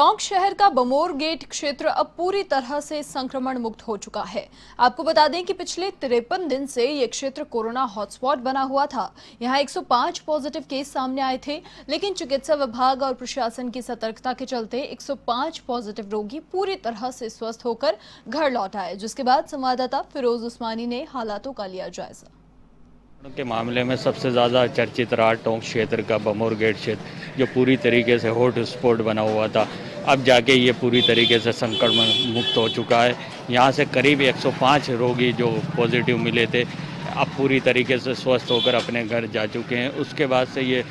टोंक शहर का बमोर गेट क्षेत्र अब पूरी तरह से संक्रमण मुक्त हो चुका है। आपको बता दें कि पिछले तिरपन दिन से ये क्षेत्र कोरोना हॉटस्पॉट बना हुआ था। यहाँ 105 पॉजिटिव केस सामने आए थे, लेकिन चिकित्सा विभाग और प्रशासन की सतर्कता के चलते 105 पॉजिटिव रोगी पूरी तरह से स्वस्थ होकर घर लौट आए, जिसके बाद संवाददाता फिरोज उस्मानी ने हालातों का लिया जायजा। के मामले में सबसे ज़्यादा चर्चित रहा टोंक क्षेत्र का बमोर गेट क्षेत्र, जो पूरी तरीके से हॉट स्पॉट बना हुआ था। अब जाके ये पूरी तरीके से संक्रमण मुक्त हो चुका है। यहाँ से करीब 105 रोगी जो पॉजिटिव मिले थे, अब पूरी तरीके से स्वस्थ होकर अपने घर जा चुके हैं। उसके बाद से ये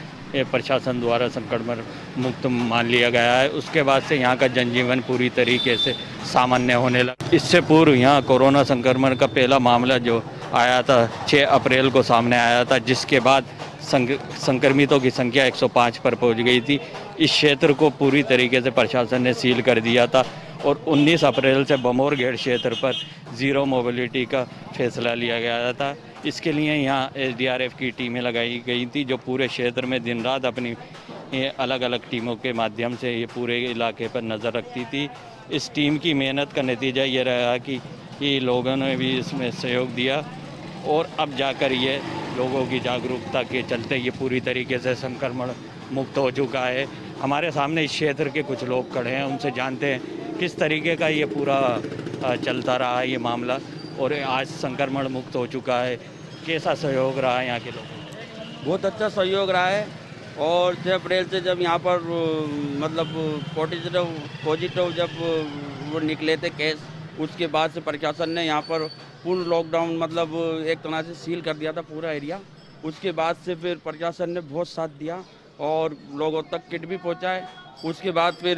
प्रशासन द्वारा संक्रमण मुक्त मान लिया गया है। उसके बाद से यहाँ का जनजीवन पूरी तरीके से सामान्य होने लगा। इससे पूर्व यहाँ कोरोना संक्रमण का पहला मामला जो आया था 6 अप्रैल को सामने आया था, जिसके बाद संक्रमितों की संख्या 105 पर पहुँच गई थी। इस क्षेत्र को पूरी तरीके से प्रशासन ने सील कर दिया था और 19 अप्रैल से बमोर गेट क्षेत्र पर ज़ीरो मोबिलिटी का फैसला लिया गया था। इसके लिए यहाँ एसडीआरएफ की टीमें लगाई गई थी, जो पूरे क्षेत्र में दिन रात अपनी अलग अलग टीमों के माध्यम से ये पूरे इलाके पर नज़र रखती थी। इस टीम की मेहनत का नतीजा ये रहा कि ये लोगों ने भी इसमें सहयोग दिया और अब जाकर ये लोगों की जागरूकता के चलते ये पूरी तरीके से संक्रमण मुक्त हो चुका है। हमारे सामने इस क्षेत्र के कुछ लोग खड़े हैं, उनसे जानते हैं किस तरीके का ये पूरा चलता रहा ये मामला और आज संक्रमण मुक्त हो चुका है। कैसा सहयोग रहा है यहाँ के लोग बहुत अच्छा सहयोग रहा है और छः अप्रैल से जब यहाँ पर मतलब पॉजिटिव पॉजिटिव जब वो निकले थे केस उसके बाद से प्रशासन ने यहाँ पर पूर्ण लॉकडाउन मतलब एक तरह से सील कर दिया था पूरा एरिया उसके बाद से फिर प्रशासन ने बहुत साथ दिया और लोगों तक किट भी पहुँचाए। उसके बाद फिर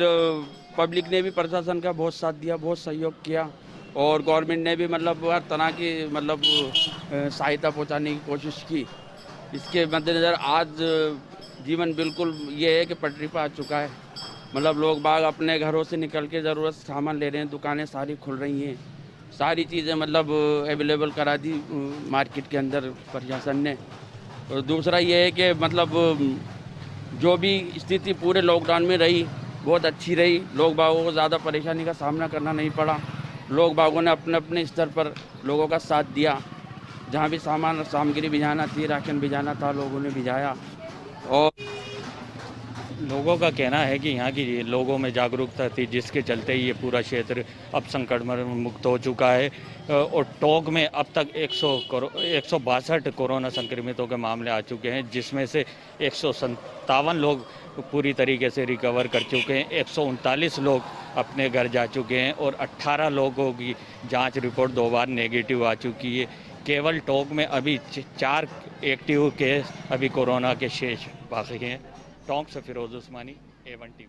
पब्लिक ने भी प्रशासन का बहुत साथ दिया, बहुत सहयोग किया और गवर्नमेंट ने भी मतलब हर तरह की मतलब सहायता पहुँचाने की कोशिश की। इसके मद्देनज़र आज जीवन बिल्कुल ये है कि पटरी पर आ चुका है। मतलब लोग बाग अपने घरों से निकल के ज़रूरत सामान ले रहे हैं, दुकानें सारी खुल रही हैं। सारी चीज़ें मतलब अवेलेबल करा दी मार्केट के अंदर प्रशासन ने। और दूसरा ये है कि मतलब जो भी स्थिति पूरे लॉकडाउन में रही, बहुत अच्छी रही। लोग बागों को ज़्यादा परेशानी का सामना करना नहीं पड़ा। लोग बागों ने अपने अपने स्तर पर लोगों का साथ दिया। जहाँ भी सामान सामग्री भिजाना थी, राशन भिजाना था, लोगों ने भिजाया। और लोगों का कहना है कि यहाँ की लोगों में जागरूकता थी, जिसके चलते ये पूरा क्षेत्र अब संक्रमण मुक्त हो चुका है। और टोंक में अब तक एक सौ एक कोरोना संक्रमितों के मामले आ चुके हैं, जिसमें से एक सौ सत्तावन लोग पूरी तरीके से रिकवर कर चुके हैं, एक सौ उनतालीस लोग अपने घर जा चुके हैं और 18 लोगों की जाँच रिपोर्ट दो बार नेगेटिव आ चुकी है। केवल टोंक में अभी चार एक्टिव केस अभी कोरोना के शेष बाकी हैं। टोंक से Firoz Usmani A one T